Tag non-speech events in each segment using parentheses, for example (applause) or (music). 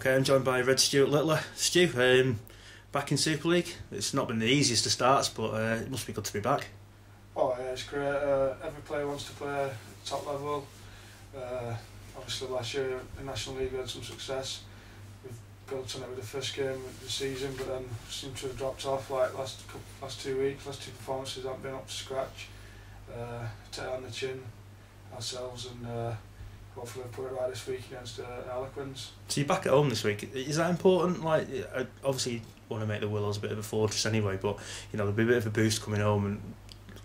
Okay, I'm joined by Red Stuart Littler. Stu, um, back in Super League. It's not been the easiest of starts, but uh, it must be good to be back. Oh yeah, it's great. Uh, every player wants to play top level. Uh, obviously last year in National League we had some success. We've built on it with the first game of the season, but then seem to have dropped off like last couple, last two weeks. Last two performances haven't been up to scratch. Uh, take on the chin ourselves and uh, hopefully put it right this week against uh, Harlequins. So you're back at home this week. Is that important? Like, uh, obviously, you want to make the Willows a bit of a fortress anyway, but you know there'll be a bit of a boost coming home, and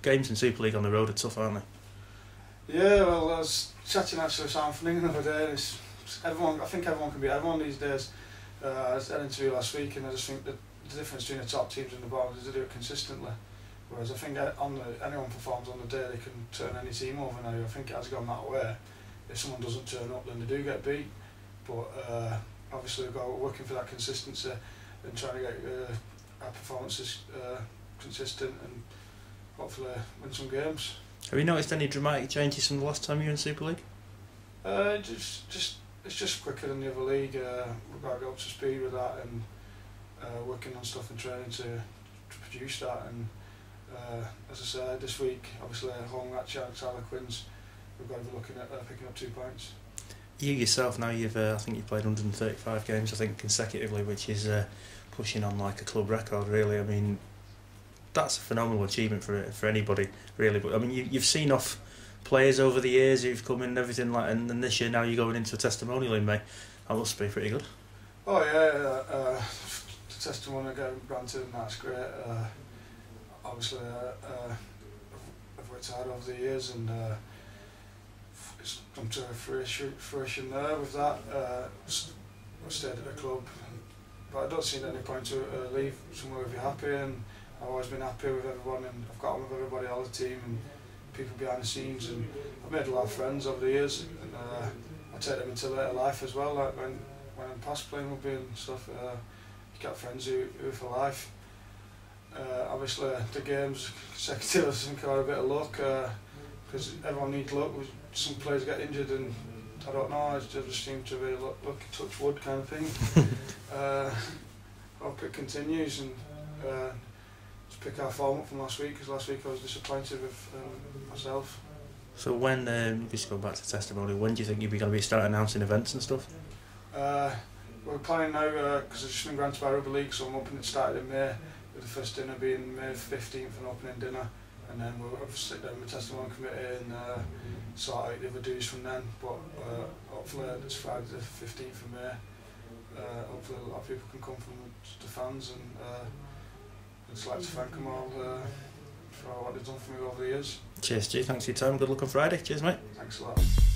games in Super League on the road are tough, aren't they? Yeah, well, I was chatting actually with Sam Finning the other day. And it's, everyone, I think everyone can be everyone these days. Uh, I had an interview last week, and I just think that the difference between the top teams and the bottom is they do it consistently. Whereas I think on the, anyone performs on the day, they can turn any team over now. I think it has gone that way. If someone doesn't turn up, then they do get beat. But uh, obviously, we've got working for that consistency and trying to get uh, our performances uh, consistent and hopefully win some games. Have you noticed any dramatic changes from the last time you were in Super League? Uh, just, just it's just quicker than the other league. Uh, we've got to get up to speed with that and uh, working on stuff and training to, to produce that. And uh, as I said, this week, obviously, home at Sharks Harlequins, got to be looking at uh, picking up two points. You yourself now, you've uh, I think you've played 135 games, I think consecutively, which is uh, pushing on like a club record. Really, I mean, that's a phenomenal achievement for for anybody, really. But I mean, you, you've seen off players over the years who've come in and everything like, and then this year now you're going into a testimonial in May. That must be pretty good. Oh yeah, uh, the testimonial granted, and that's great. Uh, obviously, uh, uh, I've worked hard over the years, and uh, it's come to fruition, fruition there with that. Uh, stayed at the club, but I don't see any point to uh, leave somewhere if you're happy, and I've always been happy with everyone, and I've got on with everybody, on the team, and people behind the scenes, and I've made a lot of friends over the years, and uh, I take them into later life as well, like when, when I'm past playing rugby and stuff, uh, you get friends who, who for life. Uh, obviously, the games I think, are a bit of luck, because everyone needs luck. Some players get injured and I don't know, I just seem to be luck, lucky touch wood kind of thing. (laughs) uh, hope it continues and uh, just pick our form up from last week because last week I was disappointed with um, myself. So when, um, just go back to testimony, when do you think you'll be going to be starting announcing events and stuff? Uh, we're planning now because uh, it's just been granted by Rugby League, so I'm hoping it started in May, with the first dinner being May 15th and opening dinner. And then we'll sit down with the testimony committee and uh, sort out the other dues from then. But uh, hopefully it's Friday the 15th of May. Uh, hopefully a lot of people can come from the fans and uh, I'd just like to thank them all uh, for what they've done for me over the years. Cheers, Stu. Thanks for your time. Good luck on Friday. Cheers, mate. Thanks a lot.